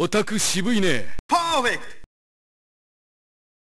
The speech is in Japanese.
オタク渋いね。パーフェクト